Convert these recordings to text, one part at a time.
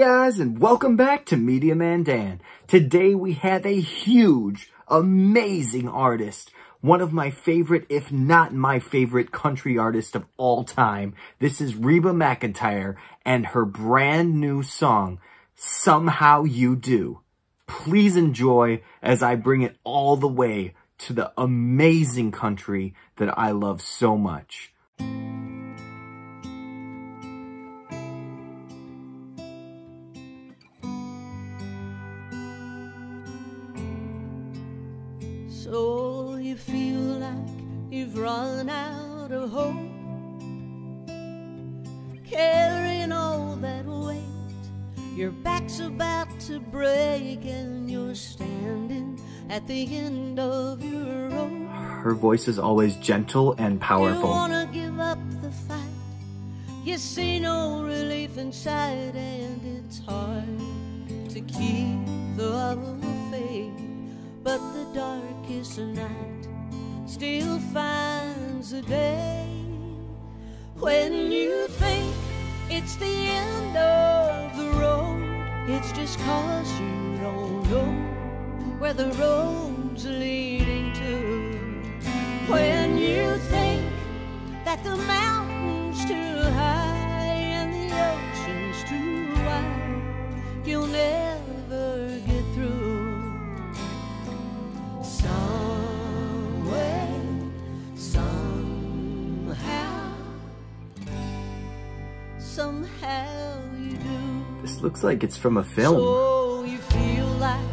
guys, and welcome back to Media Man Dan. Today we have a huge, amazing artist. One of my favorite, if not my favorite country artist of all time. This is Reba McEntire and her brand new song, Somehow You Do. Please enjoy as I bring it all the way to the amazing country that I love so much. So you feel like you've run out of hope, carrying all that weight. Your back's about to break, and you're standing at the end of your rope. Her voice is always gentle and You powerful. wanna give up the fight. You see no relief inside, and it's hard to keep the love of faith. But the darkest night still finds a day when you think it's the end of the road. It's just cause you don't know where the road's leading to. When you think that the mountain's too high and the ocean's too wide, you'll never somehow you do. This looks like it's from a film. So you feel like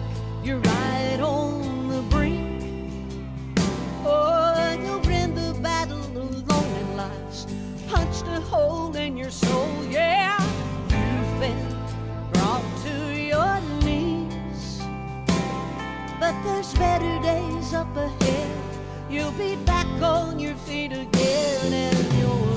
you're right on the brink. Oh, you're in the battle alone and life's punched a hole in your soul. Yeah, you've been brought to your knees. But there's better days up ahead. You'll be back on your feet again and you're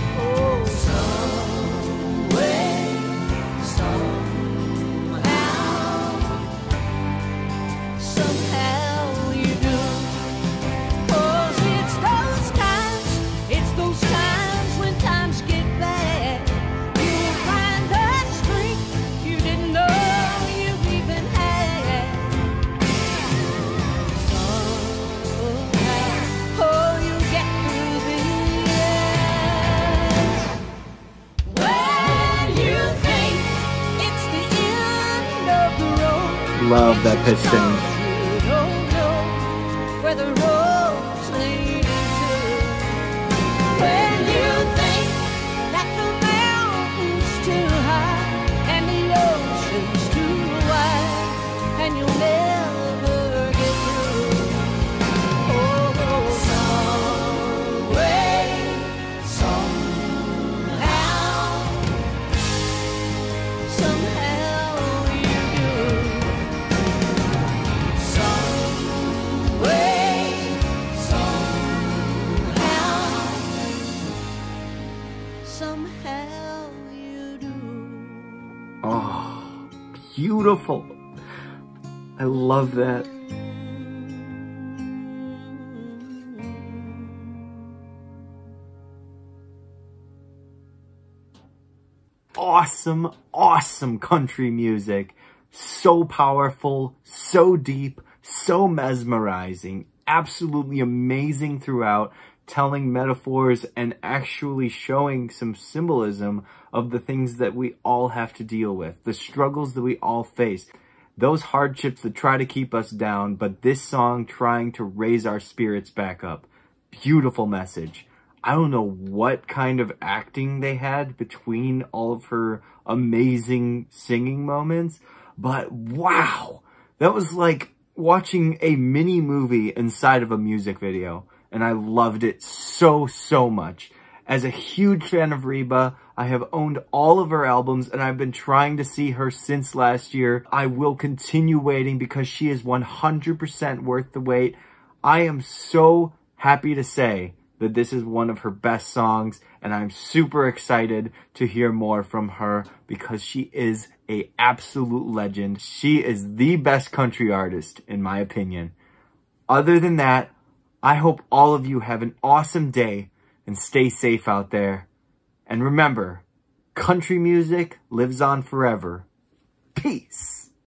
that pitch change. You do. Oh, beautiful. I love that. Awesome, awesome country music. So powerful, so deep, so mesmerizing. Absolutely amazing throughout, telling metaphors and actually showing some symbolism of the things that we all have to deal with, the struggles that we all face, those hardships that try to keep us down, but this song trying to raise our spirits back up. Beautiful message. I don't know what kind of acting they had between all of her amazing singing moments, but wow, that was like watching a mini movie inside of a music video, and I loved it so, so much. As a huge fan of Reba, I have owned all of her albums and I've been trying to see her since last year. I will continue waiting because she is 100% worth the wait. I am so happy to say that this is one of her best songs and I'm super excited to hear more from her because she is a absolute legend. She is the best country artist in my opinion. Other than that, I hope all of you have an awesome day and stay safe out there. And remember, country music lives on forever. Peace.